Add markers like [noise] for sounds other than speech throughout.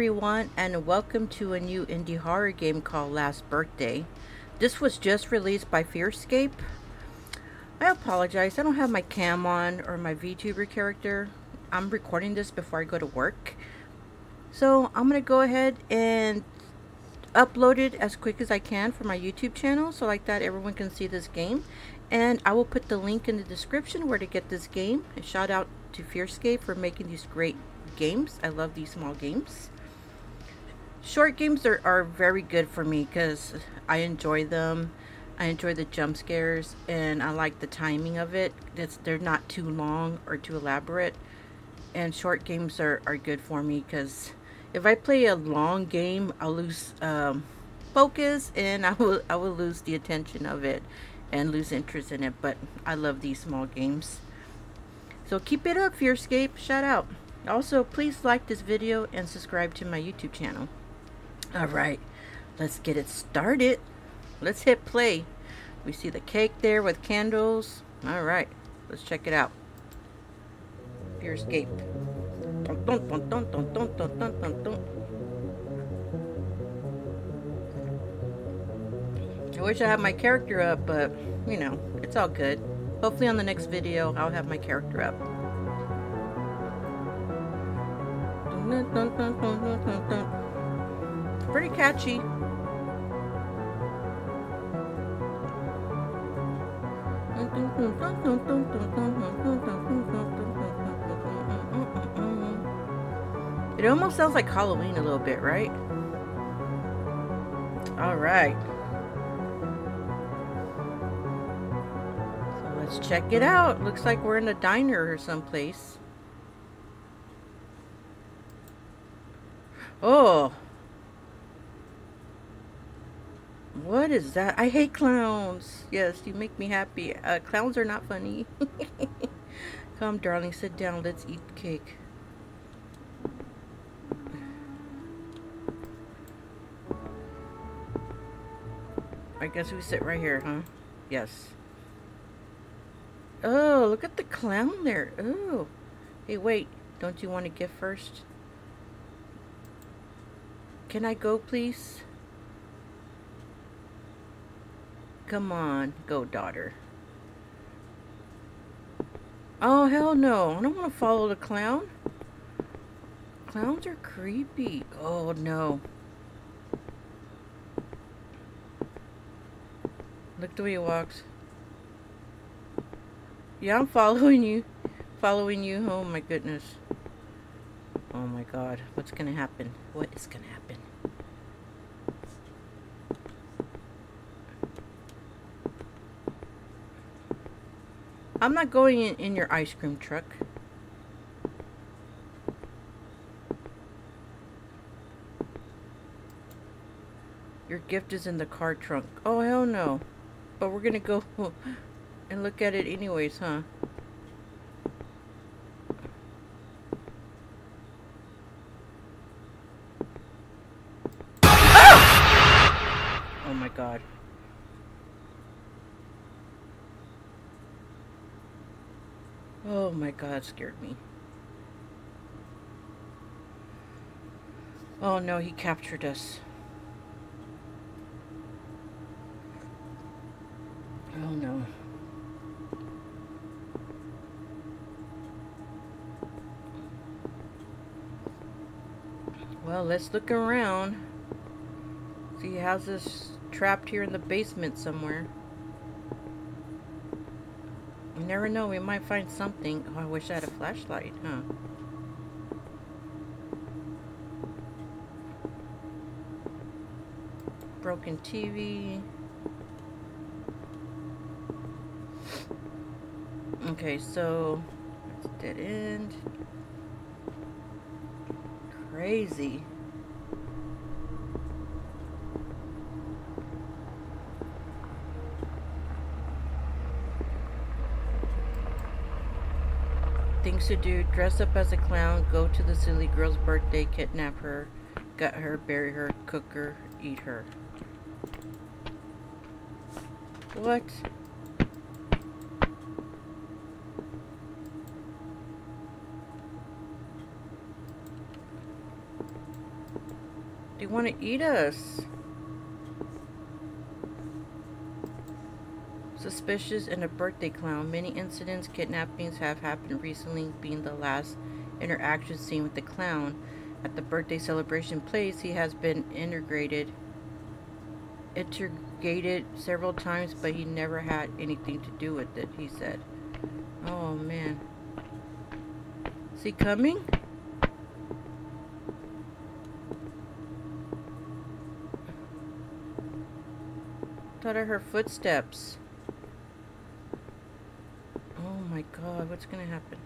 everyone and welcome to a new indie horror game called Last Birthday. This was just released by Fearscape. I apologize, I don't have my cam on or my VTuber character. I'm recording this before I go to work. So I'm going to go ahead and upload it as quick as I can for my YouTube channel so like that everyone can see this game. And I will put the link in the description where to get this game. A shout out to Fearscape for making these great games. I love these small games. Short games are, are very good for me because I enjoy them. I enjoy the jump scares and I like the timing of it. It's, they're not too long or too elaborate. And short games are, are good for me because if I play a long game, I'll lose um, focus and [laughs] I will, I will lose the attention of it and lose interest in it. But I love these small games. So keep it up, Fearscape. Shout out. Also, please like this video and subscribe to my YouTube channel. All right, let's get it started. Let's hit play. We see the cake there with candles. All right, let's check it out. Your escape. I wish I had my character up, but, you know, it's all good. Hopefully on the next video, I'll have my character up. dun, dun, dun, dun, dun, dun. Pretty catchy. It almost sounds like Halloween a little bit, right? All right. So let's check it out. Looks like we're in a diner or someplace. Oh. What is that? I hate clowns. Yes, you make me happy. Uh, clowns are not funny. [laughs] Come, darling, sit down. Let's eat cake. I guess we sit right here, huh? Yes. Oh, look at the clown there. Oh. Hey, wait. Don't you want to gift first? Can I go, please? Come on. Go, daughter. Oh, hell no. I don't want to follow the clown. Clowns are creepy. Oh, no. Look the way he walks. Yeah, I'm [laughs] following you. Following you. Oh, my goodness. Oh my god, what's gonna happen? What is gonna happen? I'm not going in, in your ice cream truck. Your gift is in the car trunk. Oh, hell no. But we're gonna go [laughs] and look at it anyways, huh? Oh my god. Oh my god, scared me. Oh no, he captured us. Oh no. Well, let's look around. See, how's this trapped here in the basement somewhere? Never know, we might find something. Oh, I wish I had a flashlight, huh? Broken TV. Okay, so dead end. Crazy. Things to do, dress up as a clown, go to the silly girl's birthday, kidnap her, gut her, bury her, cook her, eat her. What? They want to eat us. Suspicious and a birthday clown. Many incidents, kidnappings have happened recently, being the last interaction seen with the clown. At the birthday celebration place, he has been integrated, interrogated several times, but he never had anything to do with it, he said. Oh, man. Is he coming? Thought I heard footsteps. Oh my god, what's gonna happen?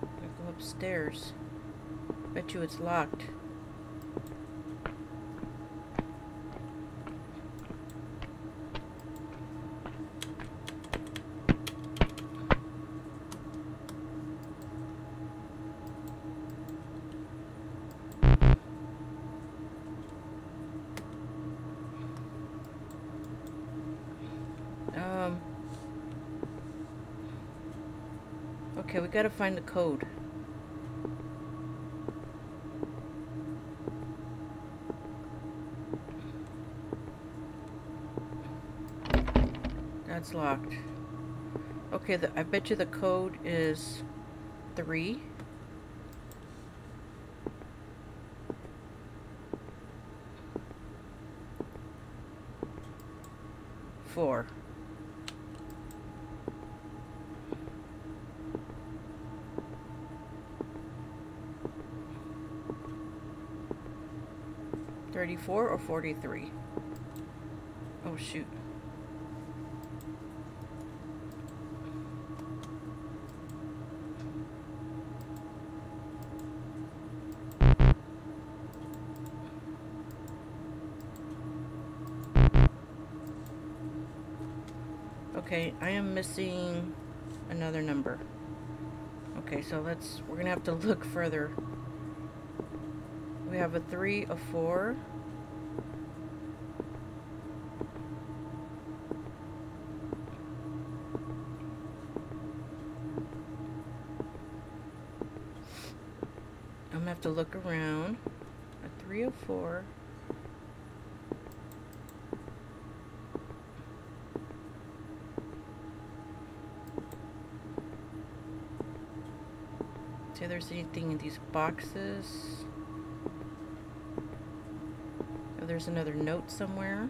I go upstairs. Bet you it's locked. Okay, we gotta find the code. That's locked. Okay, the, I bet you the code is three. Four. Thirty-four or forty-three? Oh shoot. Okay, I am missing another number. Okay, so let's, we're gonna have to look further. We have a three, a four. I'm gonna have to look around. A three, a four. See if there's anything in these boxes. If there's another note somewhere.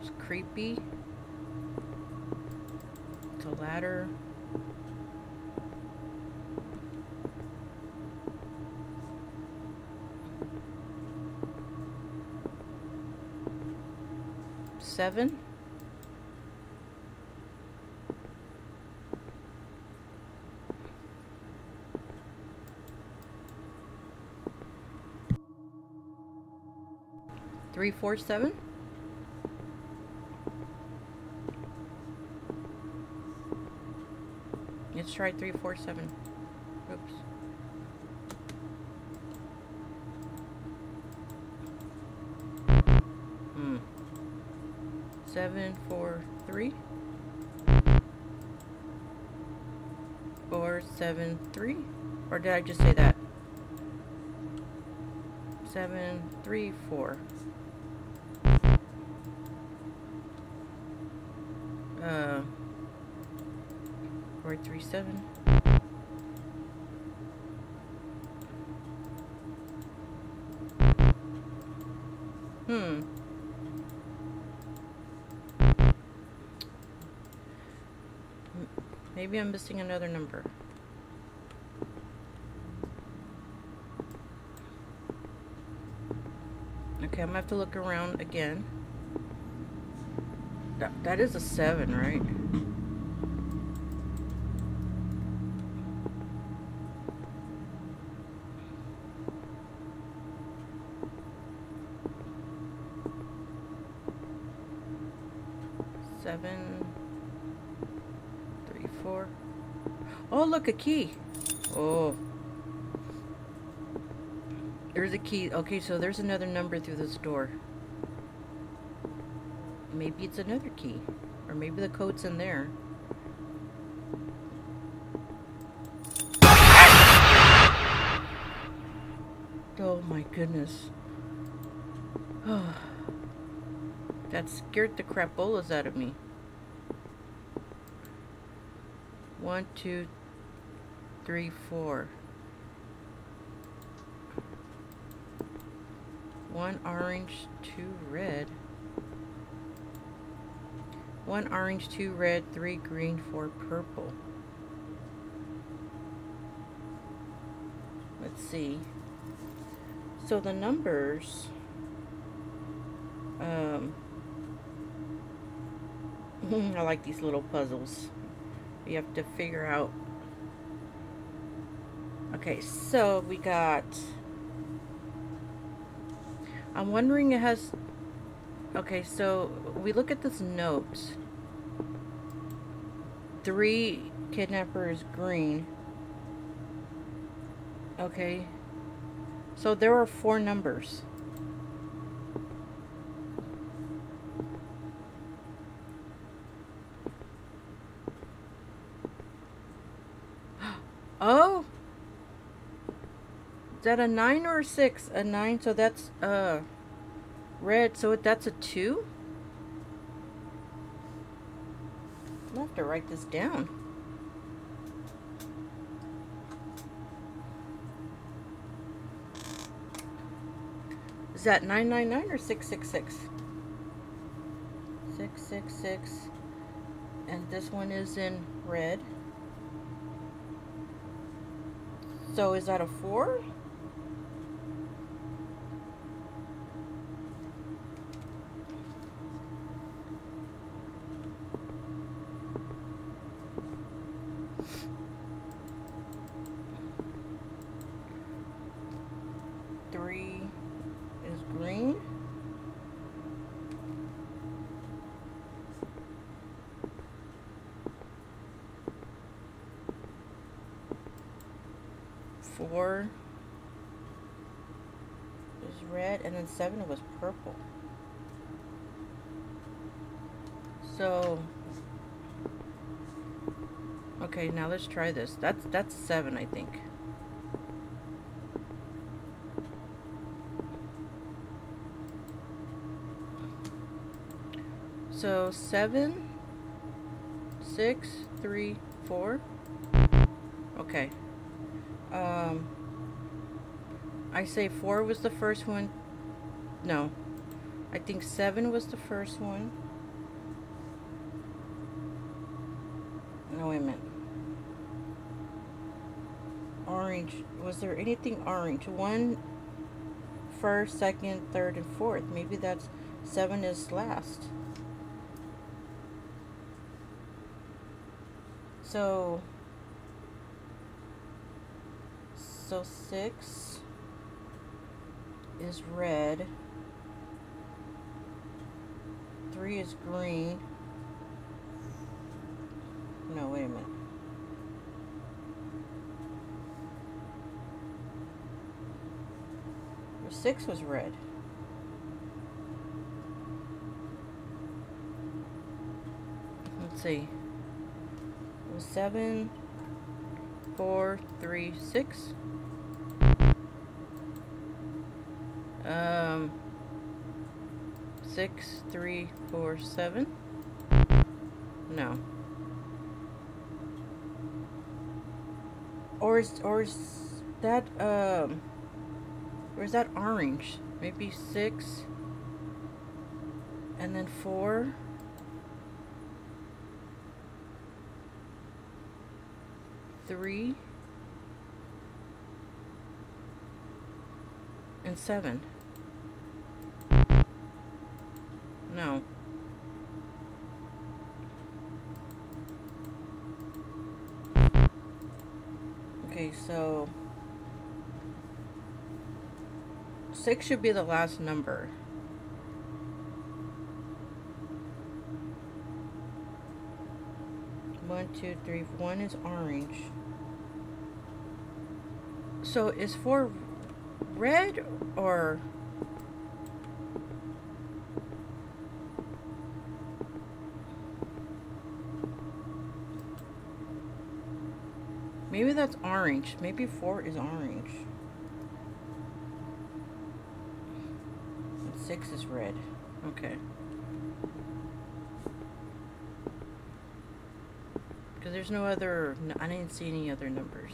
It's creepy. It's a ladder. Seven. Three, four, seven. Let's try three, four, seven. Seven, four, three. Four, seven, three. Or did I just say that? Seven, three, four. Uh. Four, three, seven. Maybe I'm missing another number. Okay, I'm gonna have to look around again. That, that is a seven, right? Seven. Oh, look, a key. Oh. There's a key. Okay, so there's another number through this door. Maybe it's another key. Or maybe the code's in there. Oh my goodness. Oh. [sighs] That scared the crapolas out of me. One, two, three, four. One orange, two red. One orange, two red, three green, four purple. Let's see. So the numbers, um, [laughs] I like these little puzzles. You have to figure out. Okay, so we got. I'm wondering it has. Okay, so we look at this note. Three kidnappers green. Okay. So there are four numbers. [gasps] Oh! That a 9 or a 6? A 9, so that's uh, red, so that's a 2? i have to write this down. Is that 999 or 666? 666. And this one is in red. So is that a 4? Three is green. Four is red, and then seven was purple. So, okay, now let's try this. That's that's seven, I think. So seven, six, three, four. Okay. Um, I say four was the first one. No. I think seven was the first one. No, wait a minute. Orange. Was there anything orange? One first, second, third, and fourth. Maybe that's seven is last. So, so six is red, three is green, no, wait a minute. Six was red. Let's see seven, four, three, six. Um, six, three, four, seven. No. Or is, or is that, um, or is that orange? Maybe six, and then four. Three, and seven. No. Okay, so six should be the last number. two, three. One is orange. So is four red or... Maybe that's orange. Maybe four is orange. And six is red. Okay. Because there's no other... I didn't see any other numbers.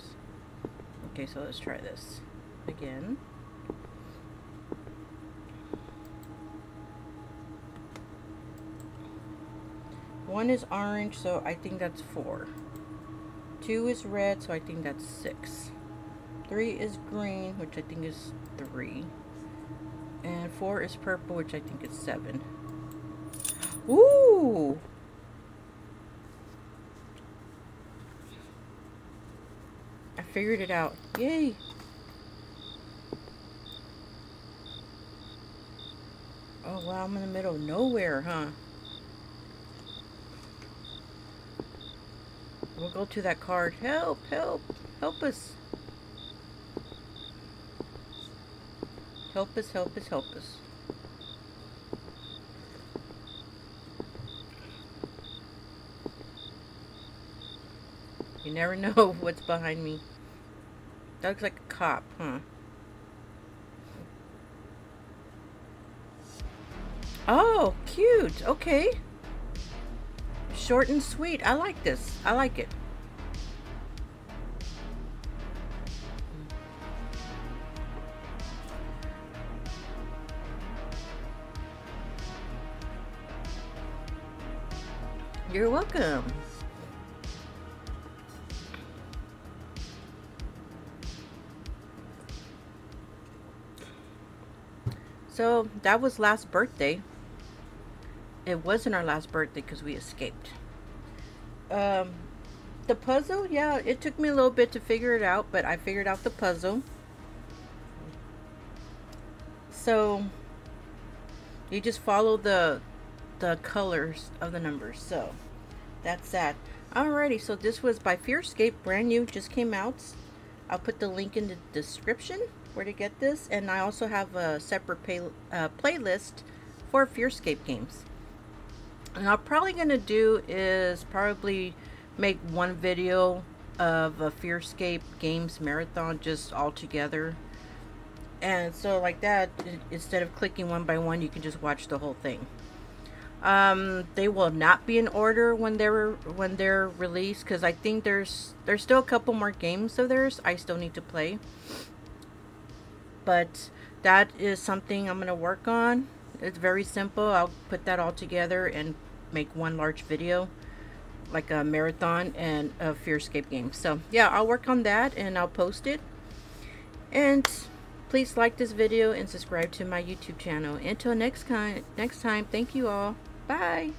Okay, so let's try this again. One is orange, so I think that's four. Two is red, so I think that's six. Three is green, which I think is three. And four is purple, which I think is seven. Ooh! Figured it out. Yay! Oh wow, I'm in the middle of nowhere, huh? We'll go to that card. Help, help, help us. Help us, help us, help us. You never [laughs] know what's behind me. That looks like a cop, huh? Oh, cute. Okay. Short and sweet. I like this. I like it. You're welcome. So that was last birthday it wasn't our last birthday because we escaped. Um, the puzzle, yeah, it took me a little bit to figure it out, but I figured out the puzzle. So you just follow the the colors of the numbers. So that's that. Alrighty, so this was by Fearscape, brand new, just came out. I'll put the link in the description where to get this, and I also have a separate pay, uh, playlist for Fearscape games. And I'm probably going to do is probably make one video of a Fearscape Games Marathon just all together. And so like that, instead of clicking one by one, you can just watch the whole thing. Um, they will not be in order when they're when they're released because I think there's there's still a couple more games of theirs I still need to play. But that is something I'm gonna work on. It's very simple. I'll put that all together and make one large video like a marathon and a Fearscape game. So yeah, I'll work on that and I'll post it. And please like this video and subscribe to my YouTube channel. Until next time, next time, thank you all. Bye.